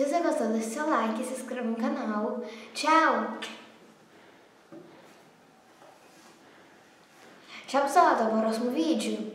Se você gostou dá seu like, se inscreva no canal. Tchau! Tchau pessoal, até o próximo vídeo.